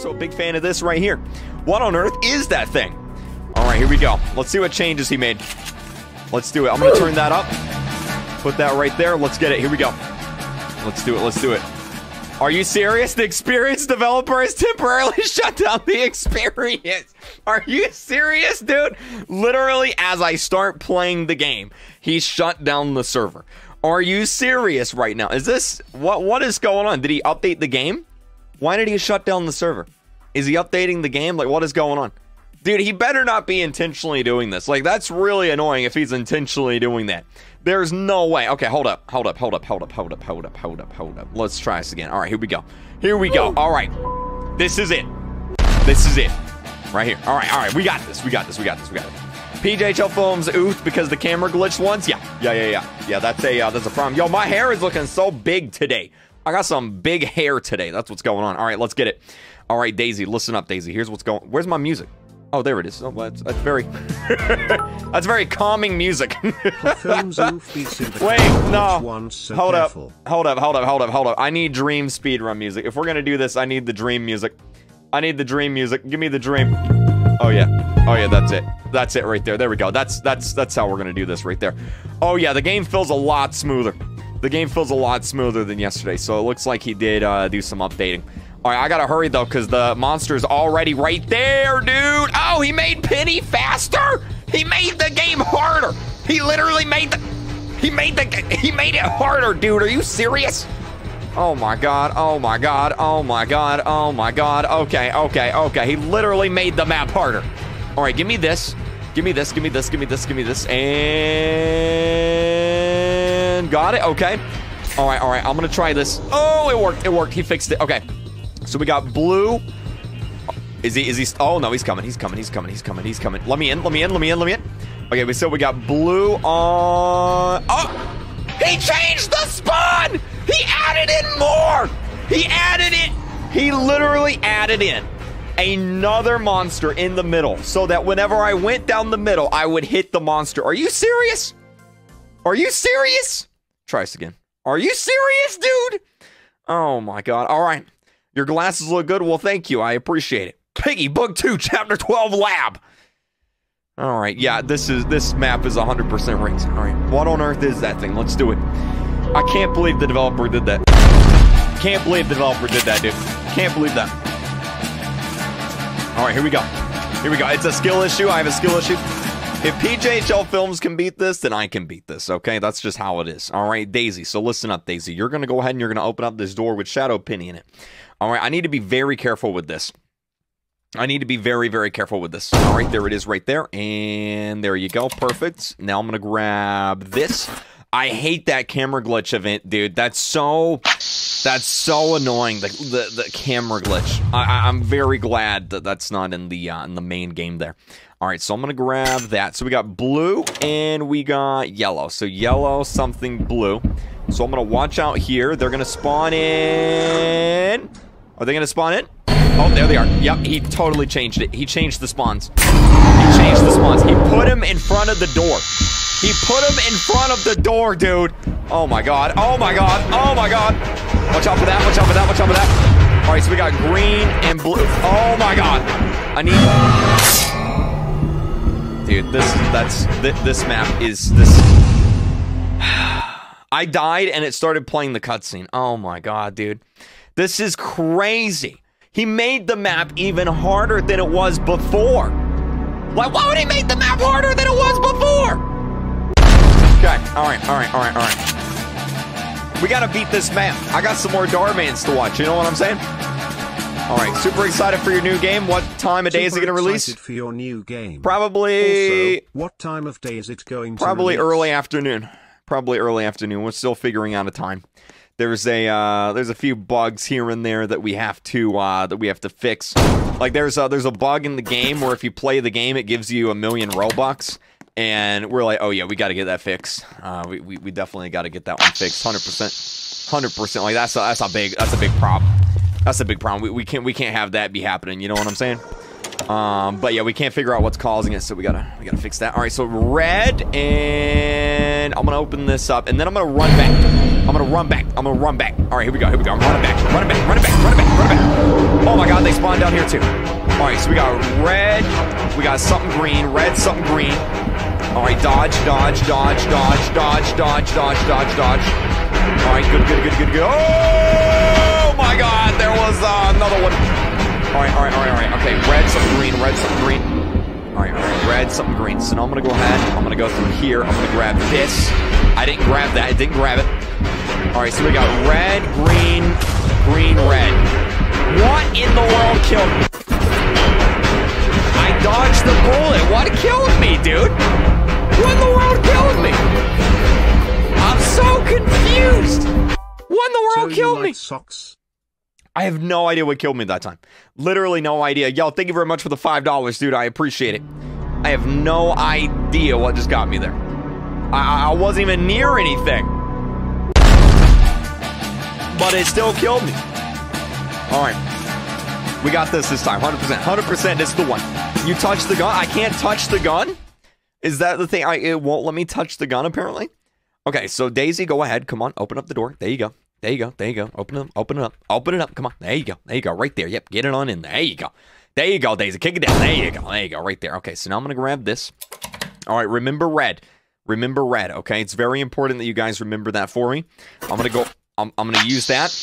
also a big fan of this right here. What on earth is that thing? All right, here we go. Let's see what changes he made. Let's do it. I'm going to turn that up. Put that right there. Let's get it. Here we go. Let's do it. Let's do it. Are you serious? The experience developer has temporarily shut down the experience. Are you serious, dude? Literally, as I start playing the game, he shut down the server. Are you serious right now? Is this what what is going on? Did he update the game? Why did he shut down the server? Is he updating the game? Like what is going on? Dude, he better not be intentionally doing this. Like that's really annoying if he's intentionally doing that. There's no way. Okay, hold up. Hold up. Hold up. Hold up. Hold up. Hold up. Hold up. Hold up. Let's try this again. All right, here we go. Here we go. All right. This is it. This is it. Right here. All right. All right. We got this. We got this. We got this. We got it. PJHL Films oof because the camera glitched once. Yeah, yeah, yeah, yeah, yeah. That's a uh, that's a problem. Yo, my hair is looking so big today. I got some big hair today. That's what's going on. All right, let's get it. All right, Daisy, listen up, Daisy. Here's what's going. Where's my music? Oh, there it is. Oh, that's, that's very that's very calming music. Films oof beats in the Wait, no. so hold careful. up, hold up, hold up, hold up, hold up. I need dream speedrun music. If we're gonna do this, I need the dream music. I need the dream music. Give me the dream. Oh yeah. Oh yeah, that's it. That's it right there. There we go. That's that's that's how we're gonna do this right there. Oh yeah, the game feels a lot smoother. The game feels a lot smoother than yesterday, so it looks like he did uh, do some updating. All right, I gotta hurry though, because the monster's already right there, dude. Oh, he made Penny faster. He made the game harder. He literally made the he made the he made it harder, dude. Are you serious? Oh my god, oh my god, oh my god, oh my god. Okay, okay, okay. He literally made the map harder. All right, give me this. Give me this, give me this, give me this, give me this. And got it. Okay. All right, all right. I'm going to try this. Oh, it worked. It worked. He fixed it. Okay. So we got blue. Is he is he Oh no, he's coming. He's coming. He's coming. He's coming. He's coming. Let me in. Let me in. Let me in. Let me in. Okay, we so we got blue on Oh! He changed the spawn! He added in more! He added it! He literally added in another monster in the middle so that whenever I went down the middle, I would hit the monster. Are you serious? Are you serious? Try again. Are you serious, dude? Oh my god. All right. Your glasses look good. Well, thank you. I appreciate it. Piggy Book 2, Chapter 12 Lab. All right, yeah, this is this map is 100% rigged. All right, what on earth is that thing? Let's do it. I can't believe the developer did that. Can't believe the developer did that, dude. Can't believe that. All right, here we go. Here we go. It's a skill issue. I have a skill issue. If PJHL Films can beat this, then I can beat this, okay? That's just how it is. All right, Daisy. So listen up, Daisy. You're going to go ahead and you're going to open up this door with Shadow Penny in it. All right, I need to be very careful with this. I need to be very, very careful with this. All right, there it is right there. And there you go. Perfect. Now I'm going to grab this. I hate that camera glitch event, dude. That's so... That's so annoying, the, the, the camera glitch. I, I'm very glad that that's not in the, uh, in the main game there. All right, so I'm going to grab that. So we got blue and we got yellow. So yellow, something blue. So I'm going to watch out here. They're going to spawn in. Are they going to spawn in? Oh, there they are. Yep, he totally changed it. He changed the spawns. He changed the spawns. He put him in front of the door. He put him in front of the door, dude. Oh my god. Oh my god. Oh my god. Watch out for that. Watch out for that. Watch out for that. All right, so we got green and blue. Oh my god. I need... Dude, this, that's, th this map is, this... I died and it started playing the cutscene. Oh my god, dude. This is crazy. He made the map even harder than it was before. Like, why would he make the map harder than it was before? Okay, all right, all right, all right, all right. We gotta beat this map. I got some more Darmans to watch, you know what I'm saying? All right, super excited for your new game. What time of day is it gonna release? excited for your new game. Probably, Also, what time of day is it going to probably release? early afternoon. Probably early afternoon. We're still figuring out a time. There's a uh, there's a few bugs here and there that we have to uh, that we have to fix. Like there's a, there's a bug in the game where if you play the game, it gives you a million robux, and we're like, oh yeah, we got to get that fixed. Uh, we, we we definitely got to get that one fixed, hundred percent, hundred percent. Like that's a, that's a big that's a big problem. That's a big problem. We, we can't we can't have that be happening. You know what I'm saying? Um, but yeah, we can't figure out what's causing it, so we gotta we gotta fix that. All right, so red, and I'm gonna open this up, and then I'm gonna run back. I'm gonna run back. I'm gonna run back. All right, here we go. Here we go. I'm running back. Running back. Running back. Running back. run it back. Oh my god, they spawned down here too. All right, so we got red, we got something green, red, something green. All right, dodge, dodge, dodge, dodge, dodge, dodge, dodge, dodge, dodge. All right, good, good, good, good, good. Oh god, there was uh, another one. All right, all right, all right, all right. Okay, red, something green, red, something green. All right, all right, red, something green. So now I'm gonna go ahead. I'm gonna go through here. I'm gonna grab this. I didn't grab that. I didn't grab it. All right, so we got red, green, green, red. What in the world killed me? I dodged the bullet. What killed me, dude? What in the world killed me? I'm so confused. What in the world so killed me? socks? I have no idea what killed me that time. Literally no idea. Yo, thank you very much for the $5, dude. I appreciate it. I have no idea what just got me there. I, I wasn't even near anything. But it still killed me. All right. We got this this time. 100%. 100% this is the one. You touch the gun. I can't touch the gun? Is that the thing? I, it won't let me touch the gun, apparently? Okay, so Daisy, go ahead. Come on, open up the door. There you go. There you go. There you go. Open it up. Open it up. Open it up. Come on. There you go. There you go. Right there. Yep. Get it on in. There you go. There you go, Daisy. Kick it down. There you go. There you go. Right there. Okay, so now I'm going to grab this. All right, remember red. Remember red, okay? It's very important that you guys remember that for me. I'm going to go, I'm, I'm going to use that.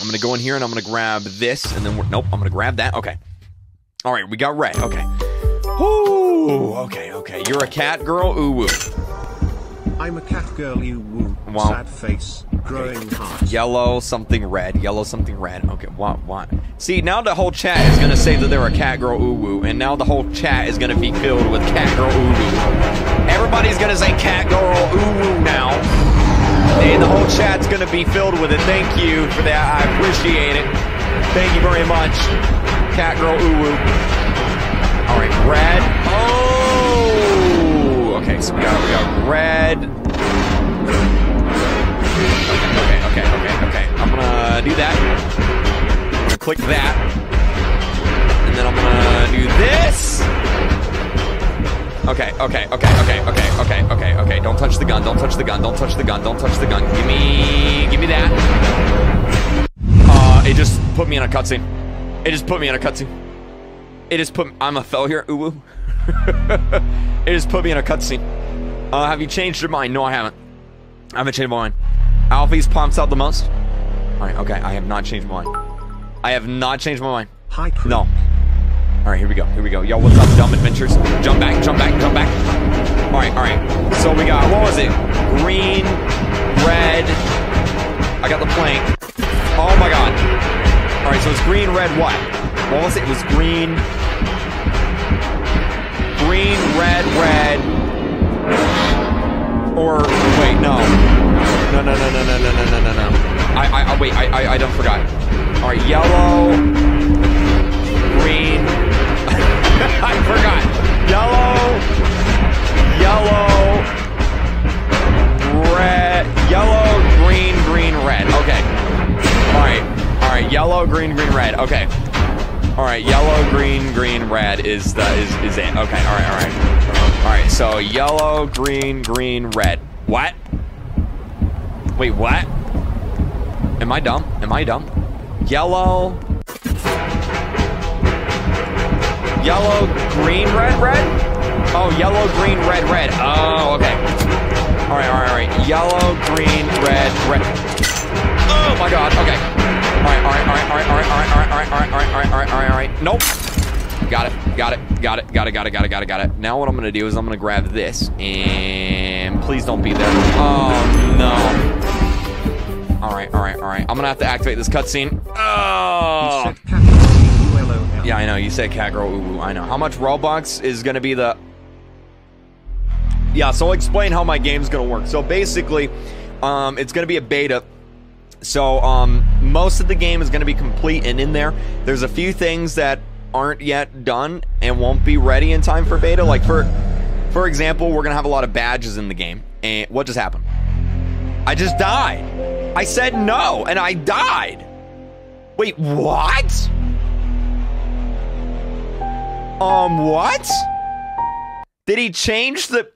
I'm going to go in here and I'm going to grab this and then, we're, nope, I'm going to grab that. Okay. All right, we got red. Okay. Ooh, okay, okay. You're a cat girl? Ooh, woo. I'm a cat girl, you woo. Wow. Sad face, growing heart. Yellow, something red. Yellow, something red. Okay, what, what? See, now the whole chat is going to say that they're a cat girl woo, and now the whole chat is going to be filled with cat girl woo. Everybody's going to say cat girl woo now. And the whole chat's going to be filled with it. Thank you for that. I appreciate it. Thank you very much. Cat girl ooh woo. All right, red. Oh! Okay, so we got, we got red. Okay, okay, okay. I'm gonna do that. I'm gonna click that. And then I'm gonna do this. Okay, okay, okay, okay, okay, okay, okay, okay. Don't touch the gun, don't touch the gun, don't touch the gun, don't touch the gun. Give me give me that. Uh it just put me in a cutscene. It just put me in a cutscene. It just put I'm a failure. Ooh woo. it just put me in a cutscene. Uh have you changed your mind? No, I haven't. I haven't changed my mind. Alfie's pumps out the most. All right, okay. I have not changed my mind. I have not changed my mind. Hi. No. All right, here we go. Here we go. Yo, what's up, Dumb Adventures? Jump back, jump back, jump back. All right, all right. So we got, what was it? Green, red. I got the plank. Oh my God. All right, so it's green, red, what? What was it? It was green, green, red, red. Or wait, no, no, no, no, no, no, no, no, no, no. I, I, I wait, I, I, I don't forgot. All right, yellow, green. I forgot. Yellow, yellow, red, yellow, green, green, red. Okay. All right, all right. Yellow, green, green, red. Okay. All right, yellow, green, green, red is the is is it? Okay. All right, all right. So yellow, green, green, red. What? Wait, what? Am I dumb? Am I dumb? Yellow. Yellow, green, red, red? Oh, yellow, green, red, red. Oh, okay. All right, all right, all right. Yellow, green, red, red. Oh my god, okay. All right, all right, all right, all right, all right, all right, all right, all right, all right, all right, all right, all right, all right, all right. Nope. Got it, got it, got it, got it, got it, got it, got it, got it. Now what I'm gonna do is I'm gonna grab this and please don't be there. Oh no. All right, all right, all right. I'm gonna have to activate this cutscene. Oh. said cat girl, U-L-O-L. Yeah, I know. You said cat girl. Ooh, I know. How much Robux is gonna be the? Yeah, so I'll explain how my game's gonna work. So basically, um, it's gonna be a beta. So um, most of the game is gonna be complete and in there. There's a few things that aren't yet done and won't be ready in time for beta. Like for, for example, we're gonna have a lot of badges in the game. And what just happened? I just died. I said no, and I died. Wait, what? Um, what? Did he change the...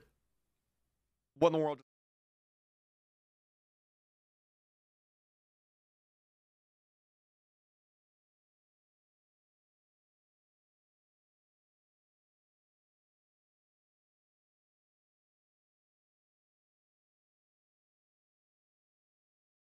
What in the world?